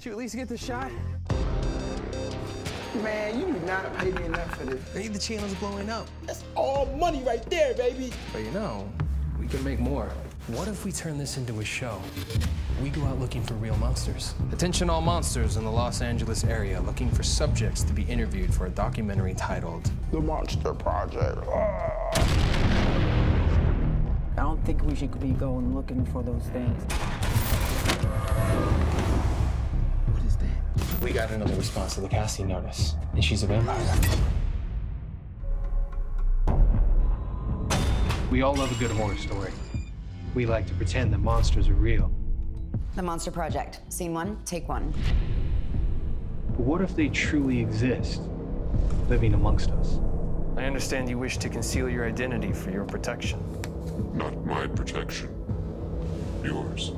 Did you at least get the shot? Man, you did not pay me enough for this. Hey, the channel's blowing up. That's all money right there, baby. But you know, we can make more. What if we turn this into a show? We go out looking for real monsters. Attention all monsters in the Los Angeles area looking for subjects to be interviewed for a documentary titled The Monster Project. I don't think we should be going looking for those things. What is that? We got another response to the casting notice, and she's a vampire. We all love a good horror story. We like to pretend that monsters are real. The Monster Project. Scene one, take one. But what if they truly exist, living amongst us? I understand you wish to conceal your identity for your protection. Not my protection. Yours.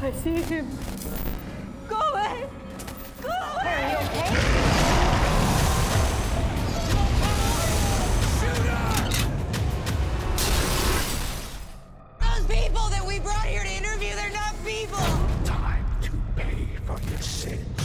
I see him away! Go away! Are you okay? Those people that we brought here to interview, they're not people! Time to pay for your sins.